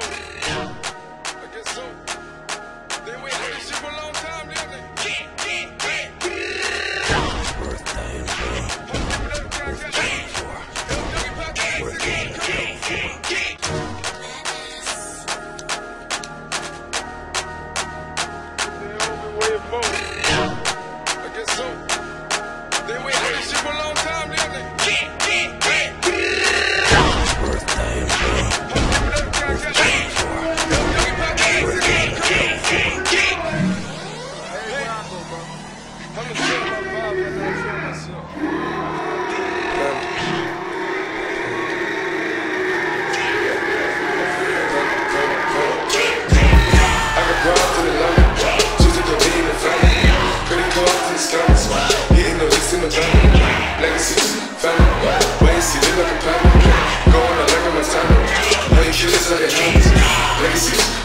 I guess so. They went at this shit for a long time, didn't they? I guess so. This shit for a long time. I'm gonna the to be the family. Couldn't hitting in the. Legacies, family, you live like a family? Going out like a Montana, how you kill us like a. Legacies.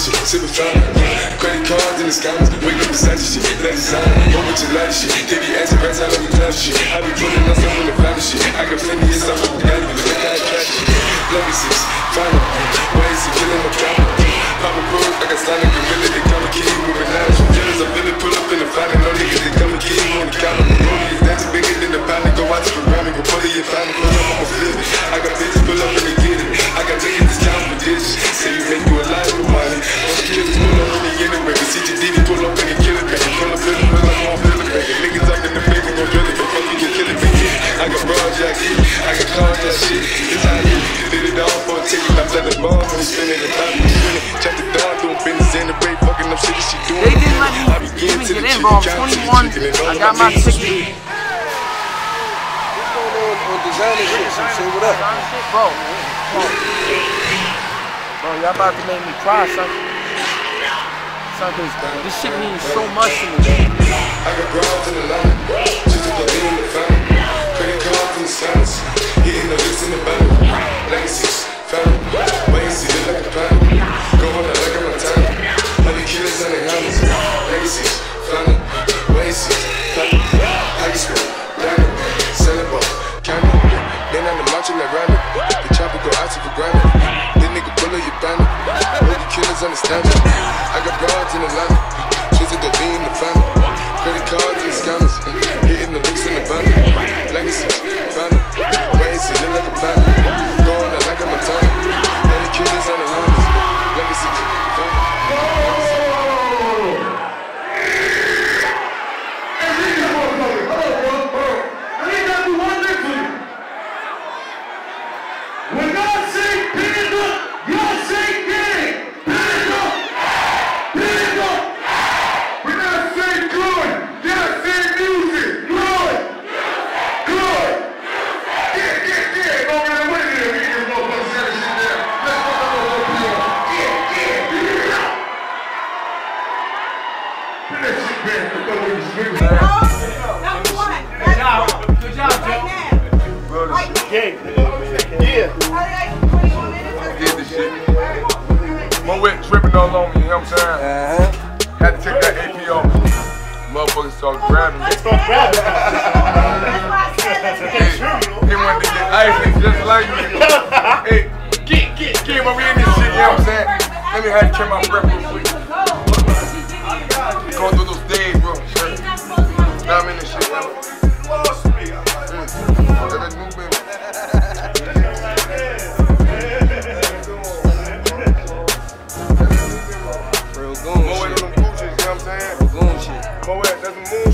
shit, shit fine. Credit cards in the scams. wake up beside the shit, let it sign. Over to light shit, they be asking rats, I love you, love shit. I be putting myself in the private shit, I got plenty of stuff, I the it, but I got it. legacy. final, Why is to killing my pride. I can brown jacket, I can call that shit. It's how you did it all for a ticket. I'm at the bar, I'm spinning the time, I'm spinning. Check the dog, doing business in the break, fucking up shit, she doing. They didn't let me even get in, bro. I'm 21. I got my ticket. What's going on? Designer shit, so say what up. Bro. Bro, y'all about to make me cry, something. Something's, this shit means so much to me. I got in the line, just to believe in the family silence. Hitting the licks in the battle. Legacies, family. game. Yeah. I did this shit. My wet tripping all on me, you know what I'm saying? Uh-huh. Had to take that AP off. Motherfuckers start grabbing me. They grabbing me. He wanted to get icy just like me. hey, get, get, get him over in this shit, you know what I'm saying? Let me have to check my breath real quick. never move.